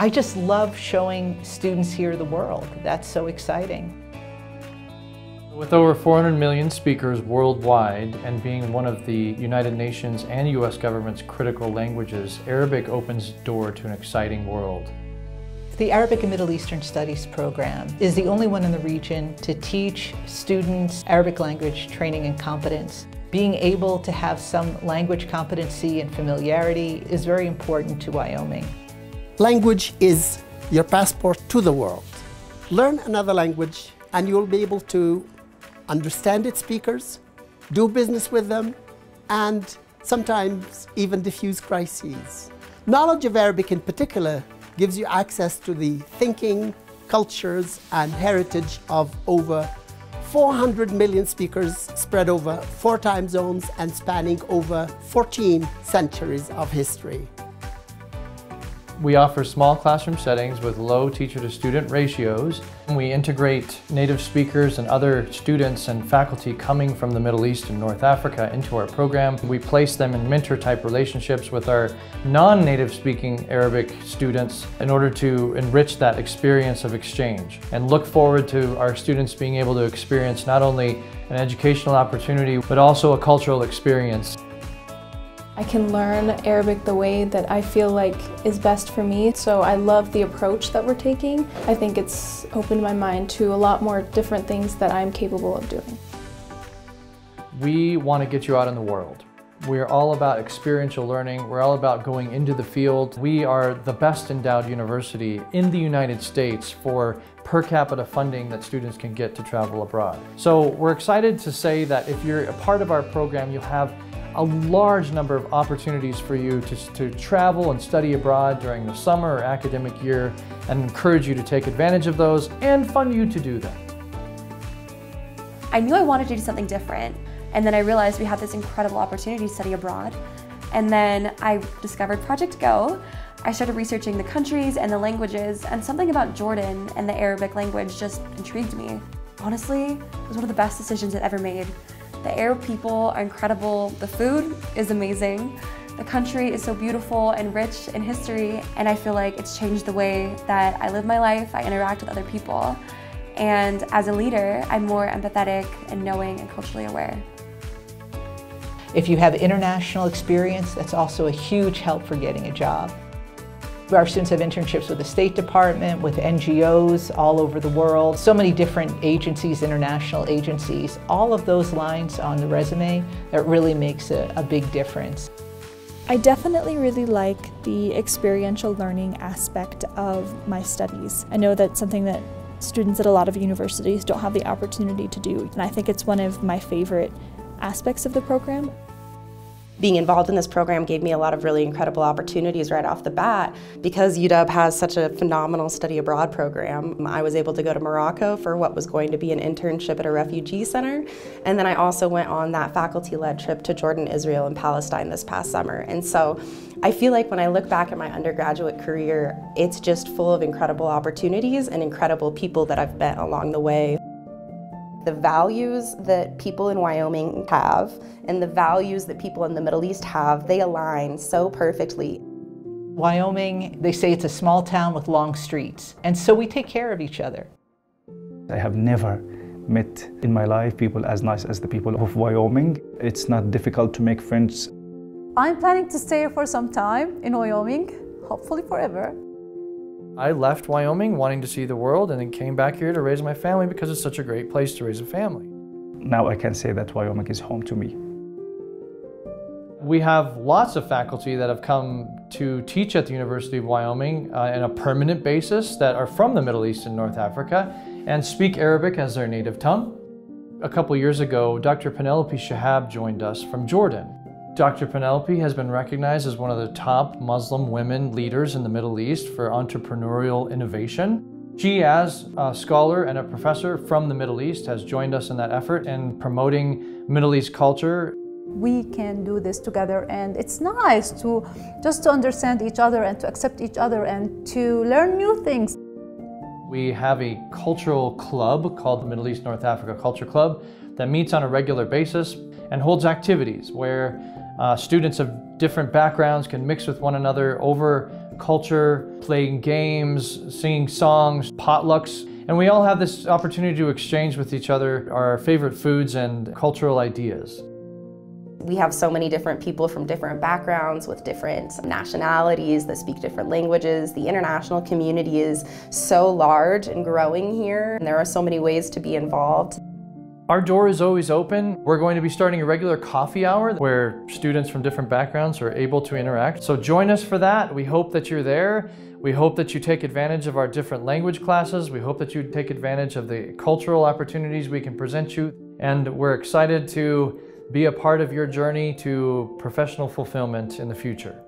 I just love showing students here the world. That's so exciting. With over 400 million speakers worldwide and being one of the United Nations and U.S. government's critical languages, Arabic opens the door to an exciting world. The Arabic and Middle Eastern Studies program is the only one in the region to teach students Arabic language training and competence. Being able to have some language competency and familiarity is very important to Wyoming. Language is your passport to the world. Learn another language and you'll be able to understand its speakers, do business with them, and sometimes even diffuse crises. Knowledge of Arabic in particular gives you access to the thinking, cultures, and heritage of over 400 million speakers spread over four time zones and spanning over 14 centuries of history. We offer small classroom settings with low teacher to student ratios. We integrate native speakers and other students and faculty coming from the Middle East and North Africa into our program. We place them in mentor type relationships with our non-native speaking Arabic students in order to enrich that experience of exchange and look forward to our students being able to experience not only an educational opportunity but also a cultural experience. I can learn Arabic the way that I feel like is best for me. So I love the approach that we're taking. I think it's opened my mind to a lot more different things that I'm capable of doing. We want to get you out in the world. We're all about experiential learning. We're all about going into the field. We are the best endowed university in the United States for per capita funding that students can get to travel abroad. So we're excited to say that if you're a part of our program, you'll have a large number of opportunities for you to, to travel and study abroad during the summer or academic year and encourage you to take advantage of those and fund you to do that. I knew I wanted to do something different and then I realized we had this incredible opportunity to study abroad and then I discovered Project Go. I started researching the countries and the languages and something about Jordan and the Arabic language just intrigued me. Honestly, it was one of the best decisions I've ever made. The Arab people are incredible, the food is amazing, the country is so beautiful and rich in history, and I feel like it's changed the way that I live my life, I interact with other people. And as a leader, I'm more empathetic and knowing and culturally aware. If you have international experience, that's also a huge help for getting a job. Our students have internships with the State Department, with NGOs all over the world, so many different agencies, international agencies. All of those lines on the resume, that really makes a, a big difference. I definitely really like the experiential learning aspect of my studies. I know that's something that students at a lot of universities don't have the opportunity to do, and I think it's one of my favorite aspects of the program. Being involved in this program gave me a lot of really incredible opportunities right off the bat. Because UW has such a phenomenal study abroad program, I was able to go to Morocco for what was going to be an internship at a refugee center. And then I also went on that faculty-led trip to Jordan, Israel, and Palestine this past summer. And so I feel like when I look back at my undergraduate career, it's just full of incredible opportunities and incredible people that I've met along the way. The values that people in Wyoming have and the values that people in the Middle East have, they align so perfectly. Wyoming, they say it's a small town with long streets, and so we take care of each other. I have never met in my life people as nice as the people of Wyoming. It's not difficult to make friends. I'm planning to stay for some time in Wyoming, hopefully forever. I left Wyoming wanting to see the world and then came back here to raise my family because it's such a great place to raise a family. Now I can say that Wyoming is home to me. We have lots of faculty that have come to teach at the University of Wyoming uh, on a permanent basis that are from the Middle East and North Africa and speak Arabic as their native tongue. A couple years ago, Dr. Penelope Shahab joined us from Jordan. Dr. Penelope has been recognized as one of the top Muslim women leaders in the Middle East for entrepreneurial innovation. She, as a scholar and a professor from the Middle East, has joined us in that effort in promoting Middle East culture. We can do this together and it's nice to just to understand each other and to accept each other and to learn new things. We have a cultural club called the Middle East North Africa Culture Club that meets on a regular basis and holds activities where uh, students of different backgrounds can mix with one another over culture, playing games, singing songs, potlucks, and we all have this opportunity to exchange with each other our favorite foods and cultural ideas. We have so many different people from different backgrounds with different nationalities that speak different languages. The international community is so large and growing here, and there are so many ways to be involved. Our door is always open. We're going to be starting a regular coffee hour where students from different backgrounds are able to interact. So join us for that. We hope that you're there. We hope that you take advantage of our different language classes. We hope that you take advantage of the cultural opportunities we can present you. And we're excited to be a part of your journey to professional fulfillment in the future.